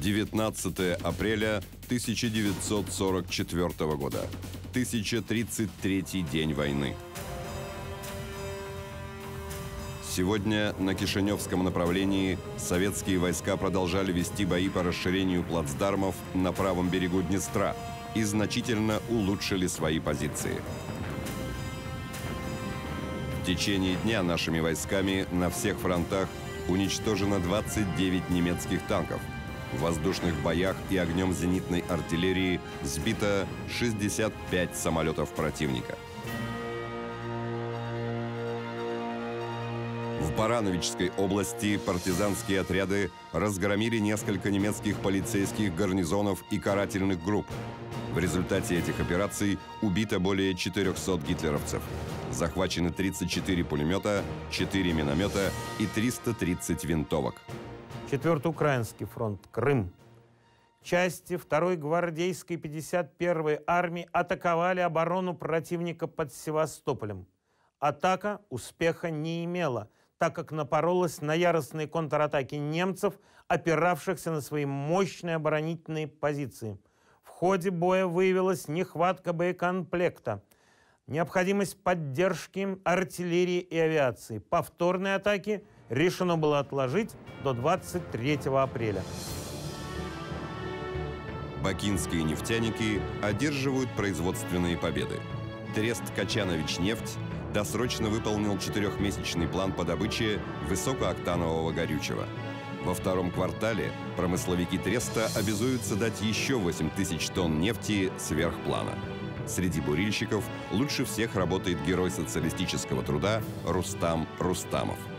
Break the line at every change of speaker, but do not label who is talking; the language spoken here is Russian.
19 апреля 1944 года. 1033 день войны. Сегодня на Кишиневском направлении советские войска продолжали вести бои по расширению плацдармов на правом берегу Днестра и значительно улучшили свои позиции. В течение дня нашими войсками на всех фронтах уничтожено 29 немецких танков. В воздушных боях и огнем зенитной артиллерии сбито 65 самолетов противника. В Барановичской области партизанские отряды разгромили несколько немецких полицейских гарнизонов и карательных групп. В результате этих операций убито более 400 гитлеровцев. Захвачены 34 пулемета, 4 миномета и 330 винтовок.
Четвертый Украинский фронт, Крым. Части 2-й гвардейской 51-й армии атаковали оборону противника под Севастополем. Атака успеха не имела, так как напоролась на яростные контратаки немцев, опиравшихся на свои мощные оборонительные позиции. В ходе боя выявилась нехватка боекомплекта, необходимость поддержки артиллерии и авиации. Повторные атаки решено было отложить до 23 апреля.
Бакинские нефтяники одерживают производственные победы. Трест «Качанович нефть» досрочно выполнил четырехмесячный план по добыче высокооктанового горючего. Во втором квартале промысловики Треста обязуются дать еще 8 тысяч тонн нефти сверх плана. Среди бурильщиков лучше всех работает герой социалистического труда Рустам Рустамов –